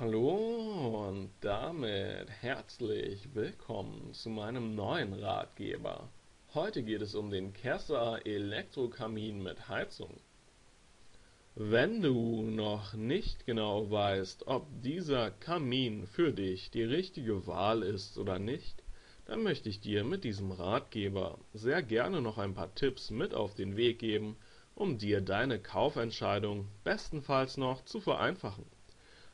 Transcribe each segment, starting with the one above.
Hallo und damit herzlich willkommen zu meinem neuen Ratgeber. Heute geht es um den Kessa Elektrokamin mit Heizung. Wenn du noch nicht genau weißt, ob dieser Kamin für dich die richtige Wahl ist oder nicht, dann möchte ich dir mit diesem Ratgeber sehr gerne noch ein paar Tipps mit auf den Weg geben, um dir deine Kaufentscheidung bestenfalls noch zu vereinfachen.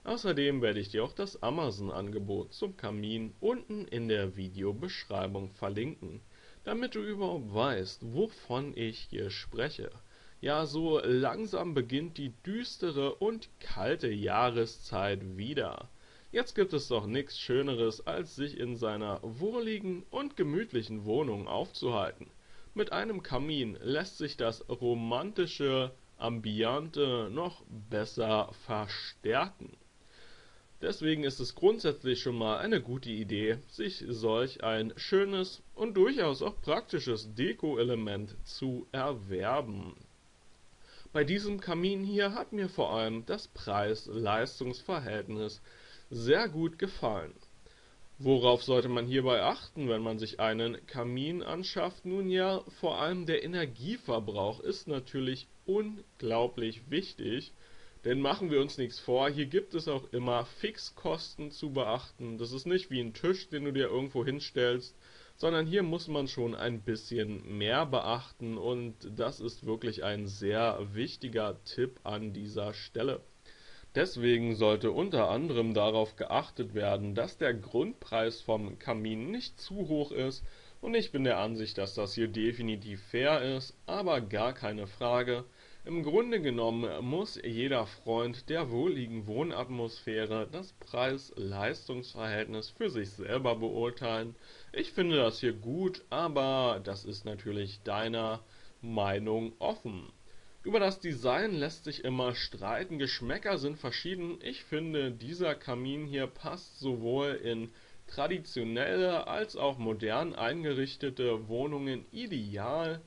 Außerdem werde ich dir auch das Amazon-Angebot zum Kamin unten in der Videobeschreibung verlinken, damit du überhaupt weißt, wovon ich hier spreche. Ja, so langsam beginnt die düstere und kalte Jahreszeit wieder. Jetzt gibt es doch nichts Schöneres, als sich in seiner wohligen und gemütlichen Wohnung aufzuhalten. Mit einem Kamin lässt sich das romantische Ambiente noch besser verstärken. Deswegen ist es grundsätzlich schon mal eine gute Idee, sich solch ein schönes und durchaus auch praktisches Deko-Element zu erwerben. Bei diesem Kamin hier hat mir vor allem das Preis-Leistungs-Verhältnis sehr gut gefallen. Worauf sollte man hierbei achten, wenn man sich einen Kamin anschafft? Nun ja, vor allem der Energieverbrauch ist natürlich unglaublich wichtig denn machen wir uns nichts vor, hier gibt es auch immer Fixkosten zu beachten. Das ist nicht wie ein Tisch, den du dir irgendwo hinstellst, sondern hier muss man schon ein bisschen mehr beachten und das ist wirklich ein sehr wichtiger Tipp an dieser Stelle. Deswegen sollte unter anderem darauf geachtet werden, dass der Grundpreis vom Kamin nicht zu hoch ist und ich bin der Ansicht, dass das hier definitiv fair ist, aber gar keine Frage. Im Grunde genommen muss jeder Freund der wohligen Wohnatmosphäre das Preis-Leistungs-Verhältnis für sich selber beurteilen. Ich finde das hier gut, aber das ist natürlich deiner Meinung offen. Über das Design lässt sich immer streiten, Geschmäcker sind verschieden. Ich finde, dieser Kamin hier passt sowohl in traditionelle als auch modern eingerichtete Wohnungen ideal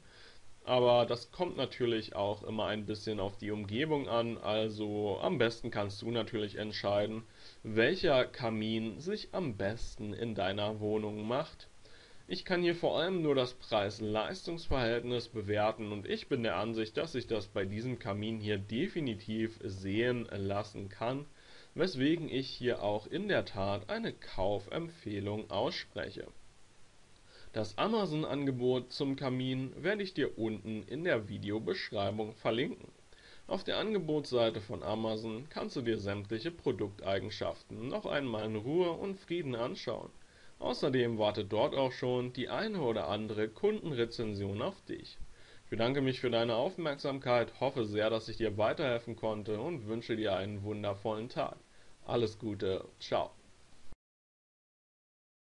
aber das kommt natürlich auch immer ein bisschen auf die Umgebung an. Also am besten kannst du natürlich entscheiden, welcher Kamin sich am besten in deiner Wohnung macht. Ich kann hier vor allem nur das Preis-Leistungs-Verhältnis bewerten und ich bin der Ansicht, dass sich das bei diesem Kamin hier definitiv sehen lassen kann, weswegen ich hier auch in der Tat eine Kaufempfehlung ausspreche. Das Amazon-Angebot zum Kamin werde ich dir unten in der Videobeschreibung verlinken. Auf der Angebotsseite von Amazon kannst du dir sämtliche Produkteigenschaften noch einmal in Ruhe und Frieden anschauen. Außerdem wartet dort auch schon die eine oder andere Kundenrezension auf dich. Ich bedanke mich für deine Aufmerksamkeit, hoffe sehr, dass ich dir weiterhelfen konnte und wünsche dir einen wundervollen Tag. Alles Gute, ciao.